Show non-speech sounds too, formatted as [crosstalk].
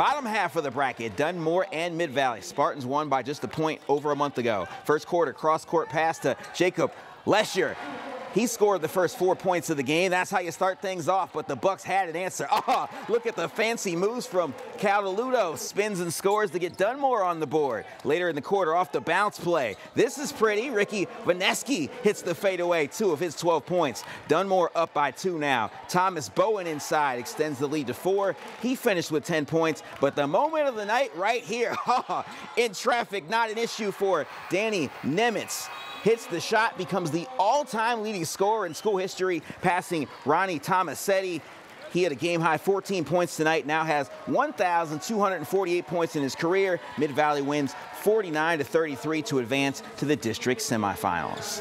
Bottom half of the bracket, Dunmore and Mid-Valley. Spartans won by just a point over a month ago. First quarter cross-court pass to Jacob Lesher. He scored the first four points of the game. That's how you start things off, but the Bucks had an answer. Oh, [laughs] look at the fancy moves from Caldeludo. Spins and scores to get Dunmore on the board. Later in the quarter, off the bounce play. This is pretty. Ricky Vaneski hits the fadeaway, two of his 12 points. Dunmore up by two now. Thomas Bowen inside extends the lead to four. He finished with 10 points, but the moment of the night right here, [laughs] in traffic, not an issue for Danny Nemitz hits the shot, becomes the all-time leading scorer in school history, passing Ronnie Tomasetti. He had a game high 14 points tonight, now has 1,248 points in his career. Mid Valley wins 49 to 33 to advance to the district semifinals.